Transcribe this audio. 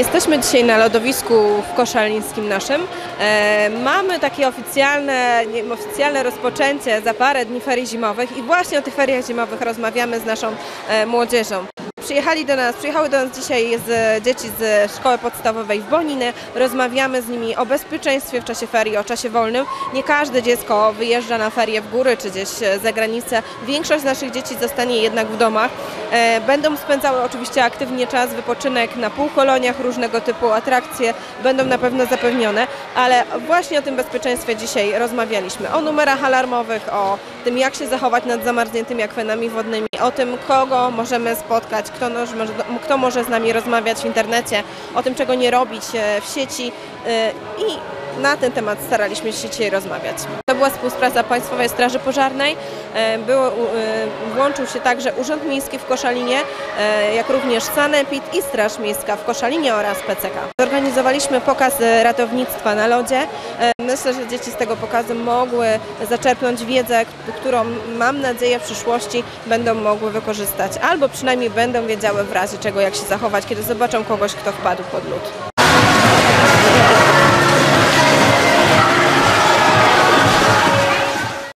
Jesteśmy dzisiaj na lodowisku w Koszalińskim naszym. E, mamy takie oficjalne, oficjalne rozpoczęcie za parę dni ferii zimowych i właśnie o tych feriach zimowych rozmawiamy z naszą e, młodzieżą. Przyjechali do nas, przyjechały do nas dzisiaj z, dzieci z szkoły podstawowej w Boniny. Rozmawiamy z nimi o bezpieczeństwie w czasie ferii, o czasie wolnym. Nie każde dziecko wyjeżdża na ferie w góry czy gdzieś e, za granicę. Większość naszych dzieci zostanie jednak w domach. E, Będą spędzały oczywiście aktywnie czas, wypoczynek na półkoloniach, różnego typu atrakcje będą na pewno zapewnione, ale właśnie o tym bezpieczeństwie dzisiaj rozmawialiśmy. O numerach alarmowych, o tym jak się zachować nad zamarzniętymi akwenami wodnymi, o tym kogo możemy spotkać, kto, nos- może, kto może z nami rozmawiać w internecie, o tym czego nie robić e, w sieci e, i na ten temat staraliśmy się dzisiaj rozmawiać. To była współpraca Państwowej Straży Pożarnej. E, Było, włączył się także Urząd Miejski w Koszalinie, jak również Sanepid i Straż Miejska w Koszalinie oraz PCK. Zorganizowaliśmy pokaz ratownictwa na lodzie. Myślę, że dzieci z tego pokazu mogły zaczerpnąć wiedzę, którą mam nadzieję w przyszłości będą mogły wykorzystać, albo przynajmniej będą wiedziały w razie czego jak się zachować, kiedy zobaczą kogoś, kto wpadł pod lód.